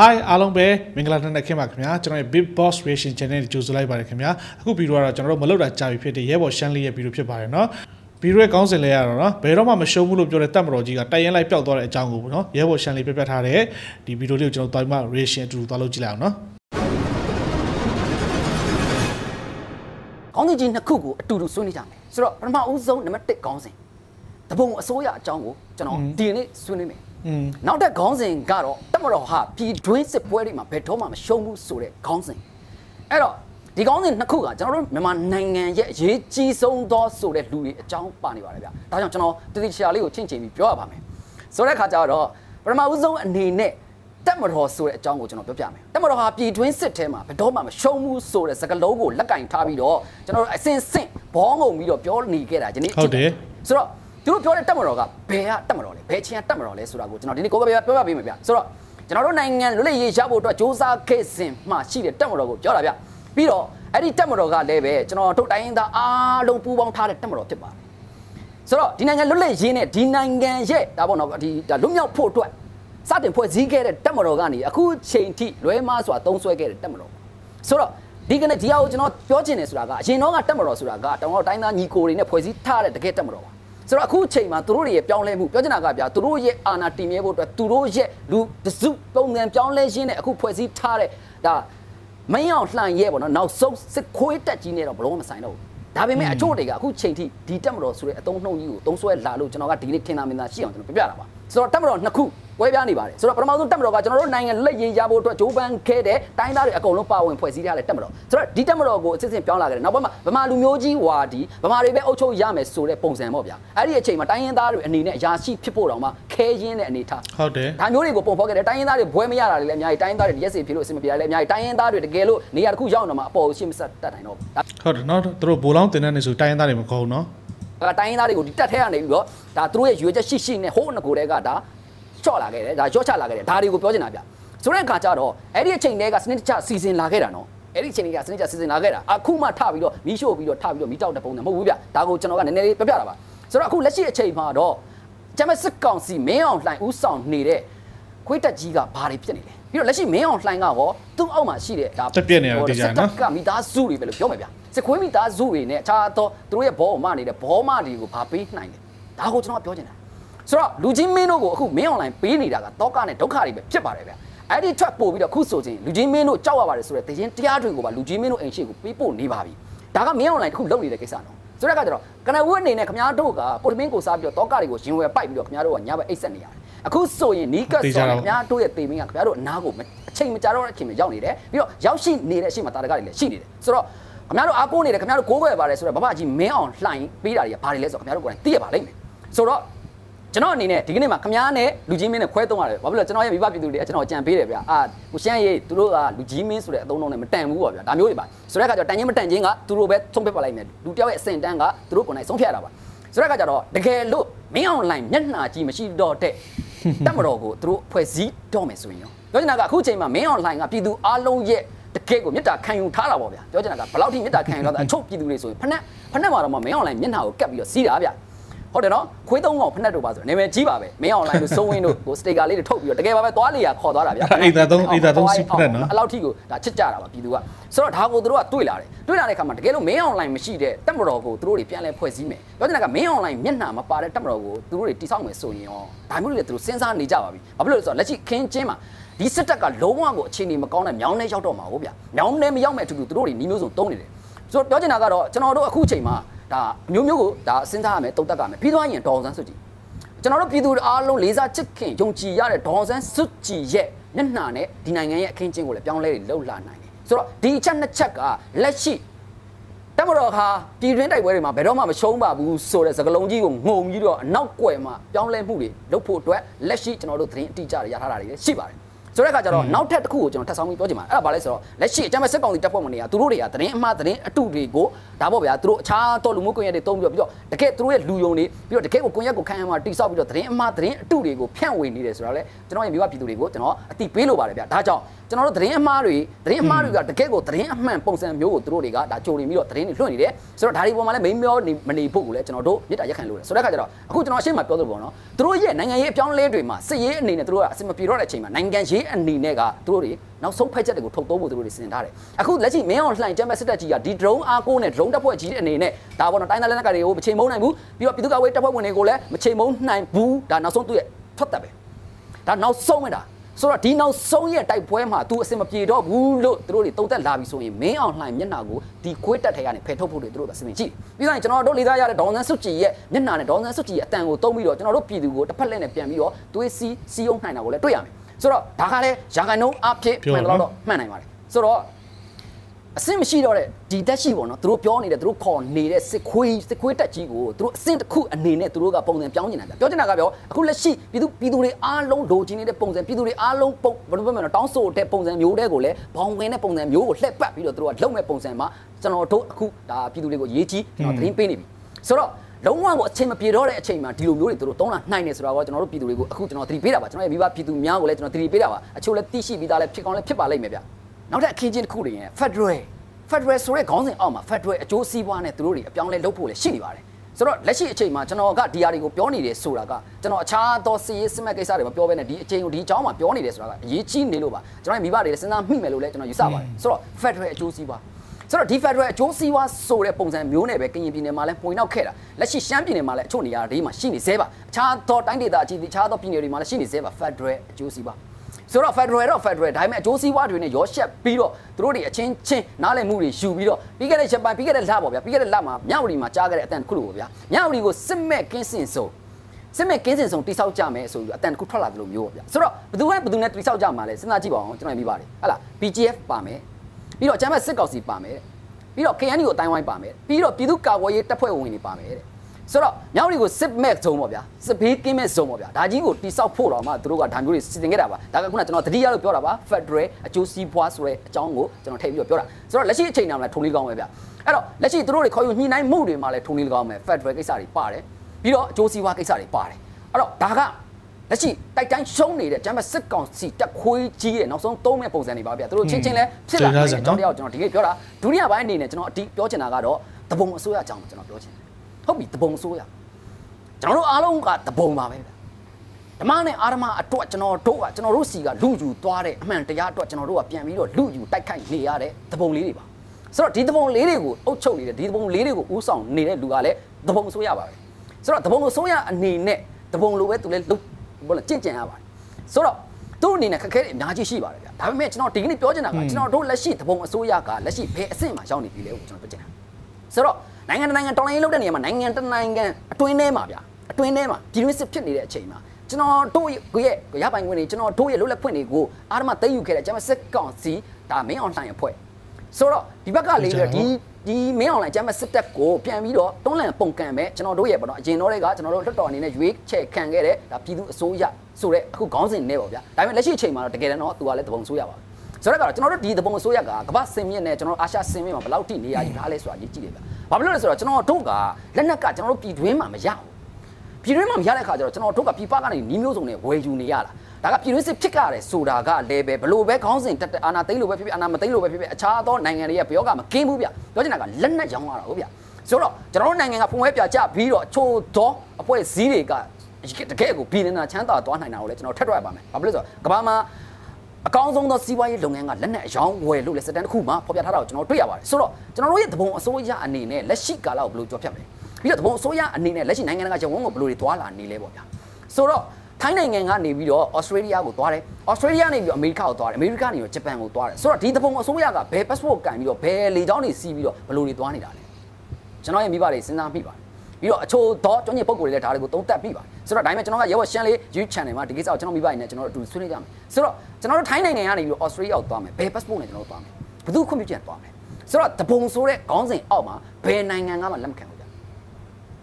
Hi အားလုံးပဲမင်္ဂလာနေ့ခင်ပါခင်ဗျာကျွန်တော်ရဲ့ Big Boss Reaction Channel ကိုကြိုဆိုလိုက်ပါတယ်ခင်ဗျာအခုဗီဒီယိုကတော့ကျွန်တော်တို့မလုပ်တာကြာပြီဖြစ်တဲ့ရဲဘော်ရှမ်းလေးရဲ့ဗီဒီယိုဖြစ်ပါတယ်เนาะဗီဒီယိုရဲ့ကောင်းစင်လေးရတော့เนาะဘယ်တော့မှမရှုံးဘူးလို့ပြောတဲ့တပ်မတော်ကြီးကတိုက်ရင်လိုက်ပျောက်သွားတဲ့အကြောင်းကိုเนาะရဲဘော်ရှမ်းလေးပြပြထားတဲ့ဒီဗီဒီယိုလေးကိုကျွန်တော်တို့တွိုင်းမှ reaction အတူတူသွားလုပ်ကြည့်လိုက်အောင်เนาะ ခေါင်းစဉ်ကြီးနှစ်ခုကိုအတူတူဆွေးနွေးကြမယ်ဆိုတော့ပထမဦးဆုံးနံပါတ်1ခေါင်းစဉ်တပုံအစိုးရအကြောင်းကိုကျွန်တော်ဒီနေ့ဆွေးနွေးမယ် อืม နောက်တဲ့ခေါင်းစဉ်ကတော့တမတော်ဟာပြည်တွင်းစစ်ပွဲတွေမှာဘယ်တော့မှမရှုံးဘူးဆိုတဲ့ခေါင်းစဉ်အဲ့တော့ဒီခေါင်းစဉ်နှစ်ခုကကျွန်တော်တို့မြန်မာနိုင်ငံရဲ့အရေးကြီးဆုံးသောဆိုတဲ့လူတွေအကြောင်းပါနေပါတယ်ဗျဒါကြောင့်ကျွန်တော်တတိချာလေးကိုချင့်ချင်ပြီးပြောရပါမယ်ဆိုတဲ့အခါကျတော့ပထမဦးဆုံးအနေနဲ့တက်မတော်ဆိုတဲ့အကြောင်းကိုကျွန်တော်ပြောပြမယ်တက်မတော်ဟာပြည်တွင်းစစ်ထဲမှာဘယ်တော့မှမရှုံးဘူးဆိုတဲ့စကားလုံးကိုလက်ကင်ထားပြီးတော့ကျွန်တော်တို့အစင်စင်ဘောငုံပြီးတော့ပြောနေခဲ့တာဒီနေ့ဟုတ်တယ်ဆိုတော့ သူတို့ပြောတဲ့တက်မတော်ကဘယ်ကတက်မတော်လဲဘယ်ချင်းကတက်မတော်လဲဆိုတာကိုကျွန်တော်ဒီနေ့ကိုယ်ကပြောပြပေးမယ်ဗျဆိုတော့ကျွန်တော်တို့နိုင်ငံလွတ်လပ်ရေးရဖို့အတွက်စ조사ခဲ့စဉ်မှရှိတဲ့တက်မတော်ကိုပြောတာဗျပြီးတော့အဲ့ဒီတက်မတော်ကလည်းပဲကျွန်တော်တို့တိုင်းရင်းသားအားလုံးပူးပေါင်းထားတဲ့တက်မတော်ဖြစ်ပါတယ်ဆိုတော့ဒီနိုင်ငံလွတ်လပ်ရေးနဲ့ဒီနိုင်ငံရဲ့ဒါပေါ့နော်ဒီဒါလွတ်မြောက်ဖို့အတွက်စတင်ဖွဲ့စည်းခဲ့တဲ့တက်မတော်ကနေအခုချိန်ထိလွဲမားစွာသုံးဆွဲခဲ့တဲ့တက်မတော်ဆိုတော့ဒီကနေ့ဒီအရာကိုကျွန်တော်ပြောချင်တယ်ဆိုတာကအရင်တော့ကတက်မတော်ဆိုတာကတောင်တော့တိုင်းသားညီကိုတွေနဲ့ဖွဲ့စည်းထားတဲ့တကယ်တက်မတော်ပါ ဆိုတော့အခုချိန်မှာသူတို့တွေရဲ့ပြောင်းလဲမှုပြောချင်တာကဗျာသူတို့ရဲ့အာဏာတည်မြဲဖို့အတွက်သူတို့ရဲ့လူတစုပုံစံပြောင်းလဲခြင်းနဲ့အခုဖွဲ့စည်းထားတဲ့ဒါမင်းအောင်လှန်ရဲပေါ့နော်နောက်ဆုံးစစ်ခွေးတက်ကြီးနဲ့တော့ဘလုံးမဆိုင်တော့ဘူးဒါပေမဲ့အချို့တွေကအခုချိန်ထိဒီတက်မတော်ဆိုတဲ့အတုံးနှုံကြီးကိုသုံးဆွဲလာလို့ကျွန်တော်ကဒီနေ့ထင်သာမြင်သာရှိအောင်ကျွန်တော်ပြပြတာပါဆိုတော့တက်မတော်နှစ်ခု ကွဲပြားနေပါတယ်ဆိုတော့ပထမဆုံးတက်မတော်ကကျွန်တော်တို့နိုင်ငံလက်ရေးရဖို့အတွက်ဂျိုးပန်းခဲတဲ့တိုင်းသားတွေအကုန်လုံးပါဝင်ဖွဲ့စည်းထားတဲ့တက်မတော်ဆိုတော့ဒီတက်မတော်ကိုအစစ်အစစ်ပြောင်းလာကြတယ်နောက်ပိုင်းမှာဗမာလူမျိုးကြီးဝါဒီဗမာတွေပဲအုပ်ချုပ်ရမယ်ဆိုတဲ့ပုံစံပေါ့ဗျာအဲ့ဒီအချိန်မှာတိုင်းရင်းသားတွေအနေနဲ့အရာရှိဖြစ်ဖို့တောင်မှခဲရင်းတဲ့အနေထားဟုတ်တယ်ဒါမျိုးတွေကိုပုံဖော်ခဲ့တယ်တိုင်းရင်းသားတွေဘွဲမရတာတွေလည်းအများကြီးတိုင်းရင်းသားတွေရက်စီဖြစ်လို့အဆင်မပြေတာလည်းအများကြီးတိုင်းရင်းသားတွေတကယ်လို့နေရာတစ်ခုရောက်နေမှာအပေါ်ရှင်းမဆက်တတ်နိုင်တော့ဟုတ်တယ်နော်သူတို့ဘိုးလောင်းတင်တဲ့နေဆိုတိုင်းရင်းသားတွေမခေါ်ဘူးနော်အဲတိုင်းရင်းသားတွေကိုဒီတက်ထဲကနေပြီးတော့ဒါသူတို့ရဲ့ရွေးချက်ရှိရှိနဲ့ဟိုးအနကိုတဲကဒါ ချော့လာခဲ့တယ်ဒါရော့ချလာခဲ့တယ်ဒါတွေကိုပြောချင်တာဗျဆိုတဲ့အခါကျတော့အဲ့ဒီအချိန်တည်းကစနစ်တကျစီစဉ်လာခဲ့တာနော်အဲ့ဒီအချိန်တွေကစနစ်တကျစီစဉ်လာခဲ့တာအခုမှထပြီးတော့မီးရှို့ပြီးတော့ထပြီးတော့မီးတောက်တဲ့ပုံစံမဟုတ်ဘူးဗျဒါကိုကျွန်တော်ကနည်းနည်းလေးပြပြတာပါဆိုတော့အခုလက်ရှိအချိန်မှာတော့ကျမစစ်ကောင်စီမင်းအောင်လှိုင်ဦးဆောင်နေတဲ့ခွေးတက်ကြီးကဘာတွေဖြစ်နေလဲပြီးတော့လက်ရှိမင်းအောင်လှိုင်ကရောသူ့အောက်မှာရှိတဲ့ဒါတက်ပြက်နေတာတေချာနော်ကမိသားစုတွေပဲလို့ပြောမယ်ဗျစစ်ခွေးမိသားစုတွေနဲ့အခြားသောသူတို့ရဲ့ဘောမနေတဲ့ဘောမတွေကိုဘာပေးနိုင်လဲဒါကိုကျွန်တော်ပြောချင်တာ ဆိုတော့လူချင်းမင်းတို့ကိုအခုမင်းအွန်လိုင်းပေးနေတာကတောကနဲ့ဒုက္ခတွေပဲဖြစ်ပါတယ်ဗျအဲ့ဒီထွက်ပို့ပြီးတော့ခုဆိုချင်းလူချင်းမင်းတို့ကြောက်ရပါတယ်ဆိုတဲ့တရင်တရားတွေကိုပါလူချင်းမင်းတို့အိမ်ရှိကိုပေးပို့နေပါပြီဒါကမင်းအွန်လိုင်းတစ်ခုလုပ်နေတဲ့ကိစ္စနော်ဆိုတဲ့အခါကျတော့ကနဝတ်အနေနဲ့ခမားတို့ကပိုတမင်းကိုစားပြီးတော့တောကတွေကိုရင်ဝယ်ပိုက်ပြီးတော့ခမားတို့ကညဘက်အိတ်ဆက်နေရတယ်အခုဆိုရင်နီးကတ်ဆိုရင်ခမားတို့ရဲ့တေမင်းကခမားတို့အနားကိုအချိန်မကြာတော့တဲ့အချိန်မှာရောက်နေတယ်ပြီးတော့ရောက်ရှိနေတဲ့အချိန်မှာတာတကတွေလည်းရှိနေတယ်ဆိုတော့ခင်ဗျားတို့အားကိုးနေတယ်ခင်ဗျားတို့ကိုးကွယ်ပါတယ်ဆိုတော့ဘဘကြီးမင်းအောင်လှိုင်းပေးတာတွေကဘာတွေလဲဆိုတော့ခင်ဗျားတို့ကိုယ်တိုင်သိရပါလိမ့်မယ်ဆိုတော့ ကျွန်တော်အနေနဲ့ဒီကနေ့မှာခင်ဗျားနဲ့လူကြီးမင်းနဲ့ခွဲသုံးရတယ်ဘာဖြစ်လို့ကျွန်တော်ရဲ့မိဘပြည်သူတွေကကျွန်တော်ကြံပေးတယ်ဗျာအာကိုရှမ်းရေးသူတို့ကလူကြီးမင်းဆိုတဲ့အသုံးအနှုန်းနဲ့မတန်ဘူးပေါ့ဗျာဒါမျိုးတွေပါဆိုတဲ့အခါကျတော့တန်ချင်းမတန်ချင်းကသူတို့ပဲဆုံးဖြတ်ပါလိုက်မယ်လူတယောက်ရဲ့အစင်တန်းကသူတို့ကိုယ်တိုင်ဆုံးဖြတ်ရတာပါဆိုတဲ့အခါကျတော့တကယ်လို့မင်းအောင်လှိုင်းမျက်နှာကြီးမရှိတော့တဲ့တက်မတော်ကိုသူတို့ဖွဲ့စည်းတော့မယ်ဆိုရင်ရောပြောချင်တာကအခုချိန်မှာမင်းအောင်လှိုင်းကပြည်သူအလုံးရဲ့တကယ်ကိုမေတ္တာခံယူထားတာပေါ့ဗျာပြောချင်တာကဘယ်လောက်ထိမေတ္တာခံယူထားတာအချုပ်ပြည်သူတွေဆိုရင်ဖက်နှက်ဖက်နှက်မှာတော့မင်းအောင်လှိုင်းမျက်နှာကိုကပ်ပြီးတော့စီးတာဗျာ ဟုတ်တယ်နော်ခွေးသုံးကောင်ဖက်နှက်တို့ပါဆိုနာမည်ကြီးပါပဲမင်းအောင်လှိုင်းတို့စိုးဝင်းတို့ကိုစတေကာလေးတွေထုတ်ပြီးတော့တကယ်ပါပဲသွားလေရခေါ်သွားတာဗျာအိတ်သာသုံးအိတ်သာသုံးစီးဖက်နှက်နော်အဲ့လောက်ထိကိုဒါချစ်ကြတာပါပြည်သူကဆိုတော့ဒါကိုသူတို့ကတွေ့လာတယ်တွေ့လာတဲ့အခါမှာတကယ်လို့မင်းအွန်လိုင်းမရှိတဲ့တက်မတော်ကိုသူတို့တွေပြန်လဲဖွဲ့စည်းမယ်ပြောချင်တာကမင်းအွန်လိုင်းမျက်နှာမပါတဲ့တက်မတော်ကိုသူတို့တွေတိစောက်မယ်ဆိုရင်ရောဒါမျိုးတွေလည်းသူတို့စဉ်းစားနေကြပါပြီဘာဖြစ်လို့လဲဆိုတော့လက်ရှိခင်းချင်းမှာဒီစစ်တပ်ကလုံးဝကိုအခြေအနေမကောင်းတဲ့မြောင်းထဲရောက်တော့မှာဟုတ်ဗျာမြောင်းထဲမရောက်မဲ့အတူတူသူတို့တွေနှီးမျိုးစုံတုံးနေတယ်ဆိုတော့ပြောချင်တာကတော့ကျွန်တော်တို့အခုချိန်မှာ ဒါမျိုးမျိုးကိုဒါစဉ်းစားရမယ်တုံ့တက်ကမယ်ပြီးသွားရင်ဒေါ်ဆန်းစုကြည်ကျွန်တော်တို့ပြည်သူတွေအားလုံးလေးစားချစ်ခင်ယုံကြည်ရတဲ့ဒေါ်ဆန်းစုကြည်ရဲ့မျက်နှာနဲ့ဒီနိုင်ငံရဲ့အခင်းချင်းကိုလည်းပြောင်းလဲလှုပ်လာနိုင်တယ်ဆိုတော့ဒီအချက်နှစ်ချက်ကလက်ရှိတမတော်ဟာပြည်တွင်းတိုက်ပွဲတွေမှာဘယ်တော့မှမရှုံးပါဘူးဆိုတဲ့စကားလုံးကြီးကိုငုံပြီးတော့အနောက်ကွယ်မှာပြောင်းလဲမှုတွေလုပ်ဖို့အတွက်လက်ရှိကျွန်တော်တို့သတင်းအတိအကျတွေရထားတာတွေလည်းရှိပါတယ် ဆိုတဲ့အခါကျတော့နောက်ထပ်တစ်ခုကိုကျွန်တော်ထပ်ဆောင်ပြီးပြောချင်ပါတယ်အဲ့ဒါဘာလဲဆိုတော့လက်ရှိအကြမ်းဖက်စစ်ကောင်စီတပ်ဖွဲ့ဝင်တွေကသူတို့တွေကသတင်းအမှားသတင်းအတုတွေကိုဒါပေါ့ဗျာသူတို့အခြားတော်လူမှုကွန်ရက်တွေတုံးပြီးတော့ပြီးတော့တကယ်သူတို့ရဲ့လူယုံတွေပြီးတော့တကယ်ကိုကွန်ရက်ကိုခံရမှာတိစောက်ပြီးတော့သတင်းအမှားသတင်းအတုတွေကိုဖြန့်ဝေနေတယ်ဆိုတော့လေကျွန်တော်ရဲ့မိဘပြည်သူတွေကိုကျွန်တော်အတိပေးလိုပါတယ်ဗျာဒါကြောင့် ကျွန်တော်တို့သတင်းအမှားတွေသတင်းအမှားတွေကတကယ့်ကိုသတင်းအမှန်ပုံစံမျိုးကိုသူတို့တွေကဒါကြိုနေပြီးတော့သတင်းတွေလွှင့်နေတယ်ဆိုတော့ဒါဒီပေါ်မှာလည်းမိန်မျောမနေဖို့ကိုလည်းကျွန်တော်တို့မြစ်တာရက်ခံလို့တယ်ဆိုတဲ့အခါကျတော့အခုကျွန်တော်အရှင်းမှာပြောသလိုပေါ့နော်သူတို့ရဲ့နိုင်ငံရေးအပြောင်းလဲတွေမှာစစ်ရေးအနေနဲ့သူတို့ကအစမပြေတော့တဲ့အချိန်မှာနိုင်ငံရေးအနေနဲ့ကသူတို့တွေနောက်ဆုံးဖက်ချက်တွေကိုထုတ်သုံးဖို့သူတို့တွေစဉ်းထားတယ်အခုလက်ရှိမင်းအောင်လှိုင်ကျမ်းမဲ့စစ်တပ်ကြီးကဒီ drone အားကိုးနဲ့ drone တပ်ဖွဲ့ကြီးအနေနဲ့ဒါပေါ့နော်တိုင်းသားလက်နက်ကတွေကိုမချိန်မုံနိုင်ဘူးပြီးတော့ပြည်သူ့ကာကွယ်တပ်ဖွဲ့ဝင်တွေကိုလည်းမချိန်မုံနိုင်ဘူးဒါနောက်ဆုံးသူ့ရဲ့ထွက်သက်ပဲဒါနောက်ဆုံးပဲဒါ ဆိုတော့ဒီနောက်ဆုံးရဲ့တိုက်ပွဲမှာ तू အစင်မပြေတော့ဘူးလို့သူတို့တွေတုံသက်လာပြီဆိုရင်မင်းအောင်လှိုင်မျက်နှာကိုဒီခွေးတက်ထဲကနေဖယ်ထုတ်ဖို့တွေသူတို့အစင်ကြည့်ပြီးတော့ကျွန်တော်တို့လေးစားရတဲ့ဒေါန်ဆန်းစုကြည်ရဲ့မျက်နှာနဲ့ဒေါန်ဆန်းစုကြည်ရဲ့အတန်ကိုတုံးပြီးတော့ကျွန်တော်တို့ပြည်သူကိုတစ်ဖက်လက်နဲ့ပြန်ပြီးတော့သွေးစီးစီးအောင်နိုင်တာကိုလည်းတွေ့ရမယ်ဆိုတော့ဒါကလည်းရာခိုင်နှုန်းအဖြစ်မှန်တော့မှန်နိုင်ပါတယ်ဆိုတော့ အဆင့်မရှိတော့တဲ့ဒီတက်ရှိပေါ့နော်သူတို့ပြောနေတဲ့သူတို့ခေါ်နေတဲ့စစ်ခွေးစစ်ခွေးတက်ကြီးကိုသူတို့အဆင့်တစ်ခုအနေနဲ့သူတို့ကပုံစံပြောင်းနေတာပြောချင်တာကပြောအခုလက်ရှိပြည်သူပြည်သူတွေအားလုံးလိုချင်နေတဲ့ပုံစံပြည်သူတွေအားလုံးပုံဘယ်လိုပြောမလဲတောင်းဆိုတဲ့ပုံစံမျိုးတွေကိုလည်းဘောင်ဝင်တဲ့ပုံစံမျိုးကိုလှည့်ပတ်ပြီးတော့သူတို့ကလုံမဲ့ပုံစံမှာကျွန်တော်တို့အခုဒါပြည်သူတွေကိုရေးကြီးကျွန်တော်သတင်းပေးနေပြီဆိုတော့လုံးဝကိုအချိန်မပြေတော့တဲ့အချိန်မှာဒီလိုမျိုးတွေသူတို့တုံးလာနိုင်နေဆိုတာကကျွန်တော်တို့ပြည်သူတွေကိုအခုကျွန်တော်သတိပေးတာပါကျွန်တော်ရဲ့မိဘပြည်သူများကိုလည်းကျွန်တော်သတိပေးတာပါအချို့လည်းသိရှိပြီးသားလည်းဖြစ်ကောင်းလည်းဖြစ်ပါလိမ့်မယ်ဗျ နောက်ထပ်အခင်းချင်းတစ်ခုတွေရင် Federal Federal ဆိုတဲ့ခေါင်းစဉ်အောက်မှာ Federal အကျိုးစီးပွားနဲ့သူတို့တွေအပြောင်းလဲလုပ်ဖို့လည်းရှိနေပါတယ်ဆိုတော့လက်ရှိအချိန်မှာကျွန်တော်ကဒီဟာတွေကိုပြောနေတယ်ဆိုတာကကျွန်တော်အခြားသောစီးရေးစစ်မှတ်ကိစ္စတွေမပြောဘဲနဲ့ဒီအချိန်ကိုဒီအကြောင်းမှာပြောနေတယ်ဆိုတာကအရေးကြီးနေလို့ပါကျွန်တော်မိဘတွေလည်းစဉ်းစားမိမယ်လို့လည်းကျွန်တော်ယူဆပါတယ်ဆိုတော့ Federal အကျိုးစီးပွားဆိုတော့ဒီ Federal အကျိုးစီးပွားဆိုတဲ့ပုံစံမျိုးနဲ့ပဲကရင်ပြည်နယ်မှာလည်းပွင့်နောက်ခဲ့တာလက်ရှိရှမ်းပြည်နယ်မှာလည်းအချို့နေရာတွေမှာရှိနေသေးပါအခြားသောတိုင်းဒေသအကြီးအခြားသောပြည်နယ်တွေမှာလည်းရှိနေသေးပါ Federal အကျိုးစီးပွား ဆိုတော့ Federal တော့ Federal ဒါပေမဲ့အကျိုးစီးပွားတွေနဲ့ရောရှက်ပြီးတော့သူတို့တွေအချင်းချင်းနားလည်မှုတွေယူပြီးတော့ပြီးခဲ့တဲ့ချက်ပိုင်းပြီးခဲ့တဲ့လပေါ့ဗျာပြီးခဲ့တဲ့လမှာမြဝတီမှာကြားခဲ့တဲ့အတန်တစ်ခုလိုပေါ့ဗျာမြဝတီကိုစစ်မဲ့ကင်းစင်စုံစစ်မဲ့ကင်းစင်စုံတိဆောက်ကြမယ်ဆိုပြီးအတန်တစ်ခုထွက်လာတယ်လို့မျိုးပေါ့ဗျာဆိုတော့ဘယ်သူကဘယ်သူနဲ့တိဆောက်ကြမှာလဲစဉ်းစားကြည့်ပါအောင်ကျွန်တော်မြင်ပါတယ်ဟဟလား BGF ပါမယ်ပြီးတော့ကျမ်းမဲ့စစ်ကောင်စီပါမယ်ပြီးတော့ KNU ကိုအတိုင်းဝိုင်းပါမယ်ပြီးတော့ပြည်သူ့ကာကွယ်ရေးတပ်ဖွဲ့ဝင်တွေပါမယ်တဲ့ ဆိုတော့မြောက်တွေကိုစစ်မဲ့ဇုံပေါ့ဗျာစစ်ဘေးကင်းမဲ့ဇုံပေါ့ဗျာဒါကြီးကိုတိဆောက်ဖို့တော့မှသူတို့ကဒါမျိုးတွေစီစဉ်ခဲ့တာပါဒါကခုနကကျွန်တော်တတိယလို့ပြောတာပါ Federal အကျိုးစီးပွားဆိုတဲ့အကြောင်းကိုကျွန်တော်ထည့်ပြီးတော့ပြောတာဆိုတော့လက်ရှိအချိန်နာမှာထုံလေးကောင်းပဲဗျအဲ့တော့လက်ရှိသူတို့တွေခေါ်ယူညှိနှိုင်းမှုတွေမှာလည်းထုံလေးကောင်းမယ် Federal ကိစ္စတွေပါတယ်ပြီးတော့အကျိုးစီးပွားကိစ္စတွေပါတယ်အဲ့တော့ဒါကလက်ရှိတိုက်တိုင်းရှုံးနေတဲ့ကျမ်းမစစ်ကောင်စီတက်ခွေးကြီးရဲ့နောက်ဆုံးသုံးမဲ့ပုံစံတွေပါဗျာသူတို့ချင်းချင်းလဲဖြစ်လာတဲ့အကြောင်းတရားကိုကျွန်တော်ဒီနေ့ပြောတာဒုတိယပိုင်းအနေနဲ့ကျွန်တော်အတိပြောချင်တာကတော့တပုံအစိုးရအကြောင်းကိုကျွန်တော်ပြောချင်တယ် ဟုတ်ပြီတပုံအစိုးရကျွန်တော်တို့အားလုံးကတပုံပါပဲဗျဓမ္မနဲ့အာရမအတွက်ကျွန်တော်တို့ကကျွန်တော်တို့စီကလူယူသွားတဲ့အမှန်တရားအတွက်ကျွန်တော်တို့ကပြန်ပြီးတော့လူယူတိုက်ခိုက်နေရတဲ့တပုံလေးတွေပါဆိုတော့ဒီတပုံလေးတွေကိုအုပ်ချုပ်နေတဲ့ဒီတပုံလေးတွေကိုဥဆောင်နေတဲ့လူကလည်းတပုံအစိုးရပါပဲဆိုတော့တပုံအစိုးရအနေနဲ့တပုံလိုပဲသူလည်းဘာလဲကြင့်ကြံရပါတယ်ဆိုတော့သူ့အနေနဲ့ခက်ခဲတွေအများကြီးရှိပါတယ်ဗျာဒါပေမဲ့ကျွန်တော်ဒီကနေ့ပြောချင်တာကကျွန်တော်တို့လက်ရှိတပုံအစိုးရကလက်ရှိဘယ်အဆင့်မှာရောက်နေပြီလဲကိုကျွန်တော်ပြောချင်တာဆိုတော့ နိုင်ငံတနိုင်ငံတော်လိုင်းလုပ်တဲ့နေရာမှာနိုင်ငံတနိုင်ငံအတွင်းထဲမှာဗျာအတွင်းထဲမှာပြည်တွင်းစစ်ဖြစ်နေတဲ့အချိန်မှာကျွန်တော်တို့ရဲ့ရပိုင်ခွင့်တွေကျွန်တော်တို့ရဲ့လွတ်လပ်ခွင့်တွေကိုအားမသိမ်းယူခဲ့တဲ့ကျွန်မစစ်ကောင်စီဒါမင်းအောင်လှိုင်အဖွဲ့ဆိုတော့ဒီဘက်ကလေးပြီးဒီဒီမင်းအောင်လှိုင်ကျမ်းမစစ်တပ်ကိုပြန်ပြီးတော့တွန်းလှန်ပုံကန်မဲ့ကျွန်တော်တို့ရဲ့ပေါ့နော်အရင်တော့တွေကကျွန်တော်တို့လွတ်တော်အနေနဲ့ရွေးချယ်ခံခဲ့တဲ့ဒါပြည်သူအစိုးရဆိုတဲ့အခုခေါင်းစဉ်နဲ့ပေါ့ဗျာဒါပေမဲ့လက်ရှိအချိန်မှာတော့တကယ်တော့သူကလည်းတပုံဆိုးရပါ ဆိုတော့ကတော့ကျွန်တော်တို့ဒီတပုံအစိုးရကကမ္ဘာစင်မြင့်နဲ့ကျွန်တော်အာရှစင်မြင့်မှာဘယ်လောက်ထိနေရယူထားလဲဆိုတာကြီးကြည့်တယ်ဗျဘာဖြစ်လို့လဲဆိုတော့ကျွန်တော်တို့ကလက်နက်ကကျွန်တော်တို့ပြည်တွင်းမှာမရဘူးပြည်တွင်းမှာမရတဲ့ခါကျတော့ကျွန်တော်တို့ကပြည်ပကနေနီးမျိုးစုံနဲ့ဝယ်ယူနေရတာဒါကပြည်တွင်းစစ်ဖြစ်ကြတယ်ဆိုတာကလည်းပဲဘလို့ပဲခေါင်းစဉ်တက်အာနာသိန်းလိုပဲဖြစ်ဖြစ်အာနာမသိန်းလိုပဲဖြစ်ဖြစ်အခြားသောနိုင်ငံတွေရဲ့ဘယောကမကင်းဘူးဗျပြောချင်တာကလက်နက်ရောင်းရတာဟုတ်ဗျဆိုတော့ကျွန်တော်တို့နိုင်ငံကပုံဝဲပြကြပြီးတော့အချို့သောအဖွဲ့အစည်းတွေကတကယ်ကိုပြည်နေတာချမ်းသာသွားနိုင်တာကိုလည်းကျွန်တော်ထပ်ထွက်ရပါမယ်ဘာဖြစ်လို့ဆိုတော့ကမ္ဘာမှာ အကောင်းဆုံးသောစီးပွားရေးလုပ်ငန်းကလက်နက်အယောင်းဝယ်လို့လည်းစတန်တစ်ခုမှဖော်ပြထားတာကိုကျွန်တော်တွေ့ရပါတယ်ဆိုတော့ကျွန်တော်တို့ရဲ့သဘုံအစိုးရအနေနဲ့လက်ရှိကာလကိုဘယ်လိုကြော်ဖြတ်မလဲပြီးတော့သဘုံအစိုးရအနေနဲ့လက်ရှိနိုင်ငံတကာရဝန်းကိုဘယ်လိုတွေသွားလာနေလဲပေါ့ဗျာဆိုတော့ထိုင်းနိုင်ငံကနေပြီးတော့ဩစတြေးလျကိုသွားတယ်ဩစတြေးလျနေပြီးတော့အမေရိကကိုသွားတယ်အမေရိကနေပြီးတော့ဂျပန်ကိုသွားတယ်ဆိုတော့ဒီသဘုံအစိုးရကဘယ် passport ကန်ပြီးတော့ဘယ်လေကြောင်းတွေစီးပြီးတော့ဘယ်လိုတွေသွားနေတာလဲကျွန်တော်ရဲ့မိဘတွေစဉ်းစားမိပါတယ်ပြီးတော့အချို့သောကျွမ်းကျင်ပုံကိုယ်တွေလည်းဒါတွေကိုသုံးသပ်ပြီးပါတယ် ဆိုတော့ဒါပေမဲ့ကျွန်တော်ကရဲဘော်ရှမ်းလေး YouTube channel မှာဒီကိစ္စကိုကျွန်တော်မိဘတွေနဲ့ကျွန်တော်တို့အတူဆွေးနွေးကြမယ်ဆိုတော့ကျွန်တော်တို့ထိုင်းနိုင်ငံကနေပြီးတော့ Australia ကိုသွားမယ်ဘယ် passport နဲ့ကျွန်တော်တို့သွားမယ်ဘယ်သူခွင့်ပြုချက်သွားမယ်ဆိုတော့တပုံဆိုတဲ့ခေါင်းစဉ်အောက်မှာဘယ်နိုင်ငံကမှလက်မခံဘူးဗျ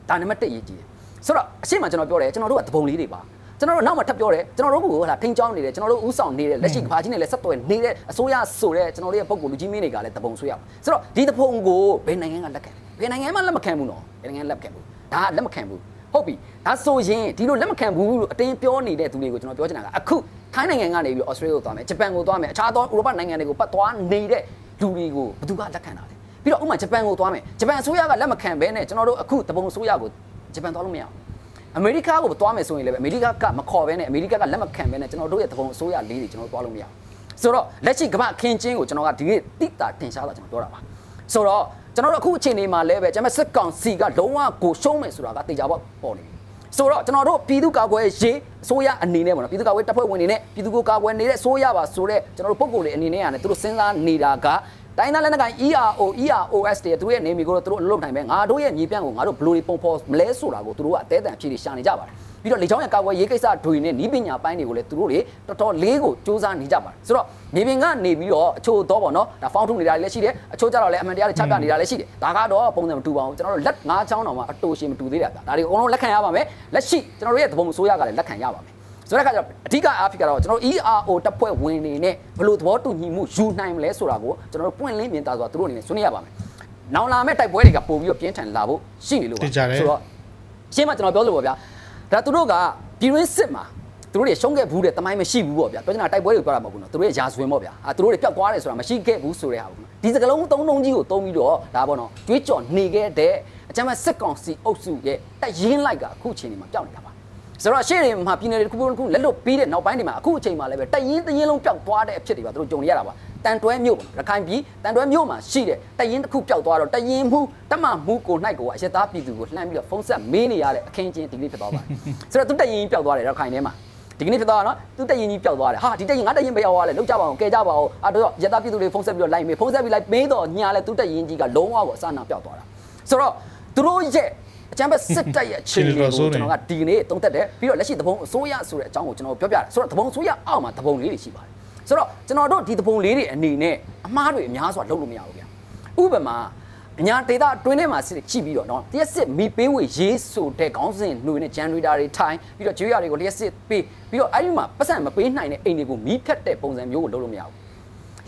ဒါနံပါတ်1ရေးကြည့်တယ်ဆိုတော့အရှိမကျွန်တော်ပြောတယ်ကျွန်တော်တို့ကတပုံလေးတွေပါကျွန်တော်တို့နောက်မှထပ်ပြောတယ်ကျွန်တော်တို့ကဟလာထိန်ချောင်းနေတယ်ကျွန်တော်တို့ဥဆောင်နေတယ်လက်ရှိကဘာကြီးနဲ့လည်းဆက်သွယ်နေတဲ့အစိုးရဆိုတဲ့ကျွန်တော်တို့ရဲ့ပုံကိုလူကြီးမင်းတွေကလည်းတပုံဆွေးရအောင်ဆိုတော့ဒီတပုံကိုဘယ်နိုင်ငံကလက်ခံဘယ်နိုင်ငံမှလက်မခံဘူးနော်ဘယ်နိုင်ငံလက်မခံဘူးဒါလက်မခံဘူး ဟုတ်ပြီဒါဆိုရင်ဒီလိုလက်မခံဘူးလို့အတင်းပြောနေတဲ့သူတွေကိုကျွန်တော်ပြောချင်တာကအခုထိုင်းနိုင်ငံကနေပြီးဩစတြေးလျကိုသွားမယ်ဂျပန်ကိုသွားမယ်အခြားသောဥရောပနိုင်ငံတွေကိုပတ်သွားနေတဲ့လူတွေကိုဘယ်သူကလက်ခံတာလဲပြီးတော့ဥမာဂျပန်ကိုသွားမယ်ဂျပန်အစိုးရကလက်မခံဘဲနဲ့ကျွန်တော်တို့အခုတပုံအစိုးရကိုဂျပန်သွားလို့မရဘူးအမေရိကကိုသွားမယ်ဆိုရင်လည်းအမေရိကကမခေါ်ဘဲနဲ့အမေရိကကလက်မခံဘဲနဲ့ကျွန်တော်တို့ရဲ့တပုံအစိုးရလေးတွေကျွန်တော်တို့သွားလို့မရဘူးဆိုတော့လက်ရှိကမ္ဘာအခင်းချင်းကိုကျွန်တော်ကဒီနေ့တိတာတင်ရှားတာကျွန်တော်ပြောတာပါဆိုတော့ ကျွန်တော်တို့အခုအချိန်လေးမှာလည်းပဲကျွန်တော်စစ်ကောင်စီကလုံးဝကိုရှုံးမယ်ဆိုတာကတေချာပေါ့ပေါ်နေပြီဆိုတော့ကျွန်တော်တို့ပြည်သူ့ကာကွယ်ရေးအစိုးရအနေနဲ့ပေါ့နော်ပြည်သူ့ကာကွယ်တပ်ဖွဲ့ဝင်တွေနဲ့ပြည်သူ့ကိုကာကွယ်နေတဲ့ဆိုရပါဆိုတဲ့ကျွန်တော်တို့ပုံကိုယ်တွေအနေနဲ့ရတယ်သူတို့စဉ်းစားနေတာကတိုင်းသားလက်နက်ကိုင် ERO EROS တွေသူတို့ရဲ့နေမီကိုတော့သူတို့အလုပ်နိုင်ပဲငါတို့ရဲ့မြေပြန့်ကိုငါတို့ဘယ်လိုပုံဖော်မလဲဆိုတာကိုသူတို့ကအသေးအံဖြည့်ရှာနေကြပါတယ် ပြီးတော့လေချောင်းရဲ့ကာကွယ်ရေးကိစ္စတွေနဲ့နီးပညာပိုင်းတွေကိုလည်းသူတို့တွေတော်တော်လေးကိုစူးစမ်းနေကြပါတယ်ဆိုတော့မြေပြင်ကနေပြီးတော့အချို့တော့ပေါ့နော်ဒါဖောင်းထုတ်နေတာလည်းရှိတယ်အချို့ကျတော့လည်းအမှန်တရားတွေချပြနေတာလည်းရှိတယ်ဒါကတော့ပုံစံမတူပါဘူးကျွန်တော်တို့လက်ငါးချောင်းတောင်မှအတူရှင်မတူသေးတာဒါတွေအကုန်လုံးလက်ခံရပါမယ်လက်ရှိကျွန်တော်တို့ရဲ့သဘုံဆိုးရကလည်းလက်ခံရပါမယ်ဆိုတဲ့အခါကျတော့အဓိကအားဖြင့်ကတော့ကျွန်တော် ERO တပ်ဖွဲ့ဝင်တွေနဲ့ဘယ်လိုသဘောတူညီမှုယူနိုင်မလဲဆိုတာကိုကျွန်တော်တို့ပွင့်လင်းမြင်သာစွာသူတို့အနေနဲ့ဆွေးနွေးရပါမယ်။နောင်လာမဲ့တိုက်ပွဲတွေကပို့ပြီးတော့ပြင်းထန်လာဖို့ရှိနေလို့ပါသိကြတယ်ဆိုတော့ရှင်းမကျွန်တော်ပြောလို့ပေါ့ဗျာ ဒါသူတို့ကပြည်ရင်းစစ်မှာသူတို့တွေရှုံးခဲ့ဘူးတဲ့တမိုင်းမရှိဘူးပေါ့ဗျာပြောချင်တာတိုက်ပွဲတွေပြောတာမဟုတ်ဘူးနော်သူတို့ရဲ့ယာဆွင်ပေါ့ဗျာအာသူတို့တွေပျောက်သွားတယ်ဆိုတာမရှိခဲ့ဘူးဆိုတဲ့ဟာပေါ့နော်ဒီစကလုံးသုံးလုံးကြီးကိုသုံးပြီးတော့ဒါပေါ့နော်ကြွေးကြော်နေခဲ့တဲ့အကြမ်းဖက်စစ်ကောင်စီအုပ်စုရဲ့တက်ရင်းလိုက်ကအခုချိန်ဒီမှာပျောက်နေတာပါဆိုတော့ရှေ့တွေမှာပြည်နယ်တစ်ခုတစ်ခုလက်လွတ်ပြီးတဲ့နောက်ပိုင်းတွေမှာအခုအချိန်မှာလည်းပဲတရင်တရင်လုံးပျောက်သွားတဲ့အဖြစ်တွေပါသူတို့ကြုံရတာပါ တန်တွဲမြို့ပေါ့ရခိုင်ပြည်တန်တွဲမြို့မှာရှိတဲ့တရင်တစ်ခုပျောက်သွားတော့တရင်မှုတမမှုကို၌ကိုအရသားပြည်သူကိုလှမ်းပြီးတော့ဖုံးဆက်မေးနေရတဲ့အခင်းချင်းဒီကနေ့ဖြစ်သွားပါတယ်ဆိုတော့သူတရင်ပျောက်သွားတယ်ရခိုင်ထဲမှာဒီကနေ့ဖြစ်သွားတာနော်သူတရင်ကြီးပျောက်သွားတယ်ဟာဒီတရင်ငါတရင်ပဲရောက်သွားတယ်လောက်ကြပါအောင်ကဲကြပါအောင်အဲ့တော့ရသားပြည်သူတွေဖုံးဆက်ပြီးတော့လိုက်မေးဖုံးဆက်ပြီးလိုက်မေးတော့ညာလဲသူတရင်ကြီးကလုံးဝကိုအစနာပျောက်သွားတာဆိုတော့သူတို့ရဲ့အချမ်းပဲစစ်တပ်ရဲ့အခြေအနေကိုကျွန်တော်ကဒီနေ့တုံးသက်တယ်ပြီးတော့လက်ရှိသဘုံအစိုးရဆိုတဲ့အကြောင်းကိုကျွန်တော်ပြောပြတယ်ဆိုတော့သဘုံအစိုးရအောက်မှာသဘုံလေးတွေရှိပါတယ်ဆိုတော့ ကျွန်တော်တို့ဒီသဘုံလေးတွေအနေနဲ့အမားတွေအများစွာလုပ်လို့မရဘူးဗျာဥပမာအညာဒေတာတွင်းထဲမှာစစ်ကြည့်ပြီးတော့เนาะတရက်စစ်မီပေးဝေရေးဆိုတဲ့ခေါင်းစဉ်နှွေနဲ့ generator တွေထိုင်ပြီးတော့ကျွေးရတွေကိုလျှက်စစ်ပေးပြီးတော့အဲ့ဒီမှာပတ်စံမပေးနိုင်တဲ့အိမ်တွေကိုမီးဖြတ်တဲ့ပုံစံမျိုးကိုလုပ်လို့မရဘူး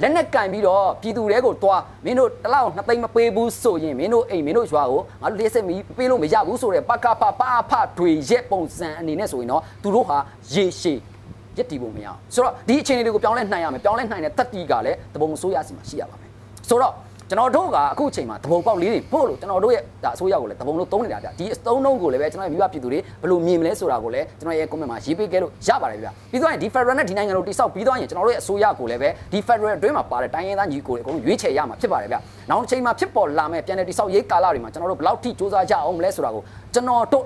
လက်နဲ့ကင်ပြီးတော့ပြည်သူတွေကိုတွားမင်းတို့တစ်လောက်နှစ်သိန်းမပေးဘူးဆိုရင်မင်းတို့အိမ်မင်းတို့ရွာကိုငါတို့လျှက်စစ်မီးပေးလို့မရဘူးဆိုတဲ့ပကပပအဖတွေရဲ့ပုံစံအနေနဲ့ဆိုရင်တော့သူတို့ဟာရေရှည် ရစ်တီဖို့မရအောင်ဆိုတော့ဒီအခြေအနေတွေကိုပြောင်းလဲနိုင်ရမယ်ပြောင်းလဲနိုင်တဲ့တက်တီကလည်းတပုံအစိုးရစီမှာရှိရပါမယ်ဆိုတော့ကျွန်တော်တို့ကအခုအချိန်မှာတပုံပေါက်လေးတွေပို့လို့ကျွန်တော်တို့ရဲ့ဒါအစိုးရကိုလည်းတပုံလို့သုံးနေတာဗျဒီအသုံးနှုန်းကိုလည်းပဲကျွန်တော်ရဲ့မိဘပြည်သူတွေဘယ်လိုမြင်မလဲဆိုတာကိုလည်းကျွန်တော်ရဲ့ comment မှာရေးပေးခဲ့လို့ရပါတယ်ဗျပြီးတော့ရင်ဒီ Federal နဲ့ဒီနိုင်ငံကိုတိစောက်ပြီးတော့ရင်ကျွန်တော်တို့ရဲ့အစိုးရကိုလည်းပဲဒီ Federal အတွင်းမှာပါတဲ့တိုင်းရင်းသားညီကိုတွေအကုန်လုံးရွေးချယ်ရမှာဖြစ်ပါတယ်ဗျနောက်တစ်ချိန်မှာဖြစ်ပေါ်လာမဲ့ပြန်လည်တိစောက်ရေးကာလတွေမှာကျွန်တော်တို့ဘယ်လောက်ထိစ조사ကြအောင်မလဲဆိုတာကိုကျွန်တော်တို့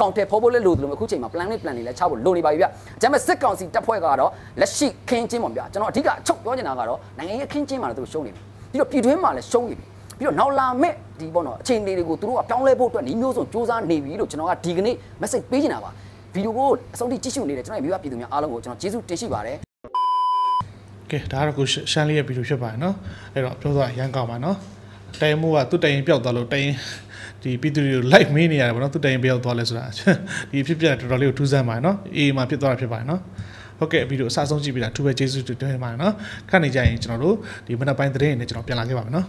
ကောင်တယ်ဖော်ဖို့လည်းလိုတယ်လို့အခုချိန်မှာ plan နဲ့ plan တွေလည်းချဖို့လိုနေပါပြီဗျ။ဒါပေမဲ့စစ်ကောင်စီတပ်ဖွဲ့ကတော့လက်ရှိခင်းချင်းပေါ့ဗျာကျွန်တော်အဓိကအချုပ်ပြောချင်တာကတော့နိုင်ငံရေးခင်းချင်းမှာတော့သူရှုံးနေပြီ။ပြီးတော့ပြည်တွင်းမှာလည်းရှုံးနေပြီ။ပြီးတော့နောက်လာမယ့်ဒီပေါ့နော်အခြေအနေတွေကိုသူတို့ကပြောင်းလဲဖို့အတွက်ညီမျိုးစုံစူးစမ်းနေပြီလို့ကျွန်တော်ကဒီကနေ့ message ပေးချင်တာပါ။ဗီဒီယိုကိုအဆုံးထိကြည့်ရှုနေတဲ့ကျွန်တော်ရဲ့မိဘပြည်သူများအားလုံးကိုကျွန်တော်ကျေးဇူးတင်ရှိပါတယ်။ကဲဒါကတော့ကိုရှမ်းလေးရဲ့ဗီဒီယိုဖြစ်ပါတယ်နော်အဲ့တော့ပြောသွားရန်ကောင်းပါနော်တိုင်မိုးကသူ့တိုင်ရင်ပျောက်သွားလို့တိုင်ရင် ဒီပြည်သူတွေကို live မေးနေရတယ်ဗောနော်သူတိုင်ဘယ်ရောက်သွားလဲဆိုတာဒီဖြစ်ပြတော်တော်လေးကိုထူးဆန်းပါတယ်နော်အေးမှာဖြစ်သွားတာဖြစ်ပါတယ်နော်ဟုတ်ကဲ့ဗီဒီယိုအစားဆုံးကြည့်ပြီးတာသူပဲကျေးဇူးတင်ပါတယ်နော်ခက်နေကြရင်ကျွန်တော်တို့ဒီမနက်ပိုင်းသတင်းတွေနဲ့ကျွန်တော်ပြန်လာခဲ့ပါမယ်နော်